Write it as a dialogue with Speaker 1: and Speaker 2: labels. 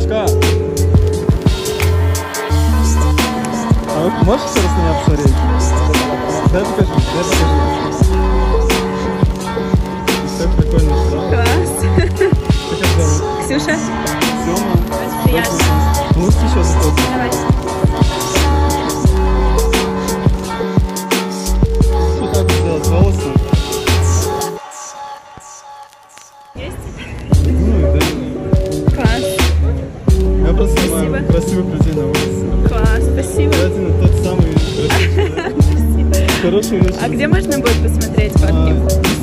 Speaker 1: Сашка! А вы можешь еще раз меня посмотреть? Дай покажи, дай покажи. Так прикольно, что?
Speaker 2: Класс.
Speaker 1: Как зовут?
Speaker 2: Ксюша,
Speaker 1: Сема?
Speaker 2: приятно.
Speaker 1: Муст еще заходит.
Speaker 2: Давай.
Speaker 1: Что так сделать волосы?
Speaker 2: Есть?
Speaker 1: Просто
Speaker 2: Спасибо.
Speaker 1: красивых людей на улице.
Speaker 2: Класс, спасибо.
Speaker 1: Обязательно тот самый красивый? Хороший.
Speaker 2: А где можно будет посмотреть
Speaker 1: А,
Speaker 2: фотки? Да.